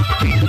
Peace.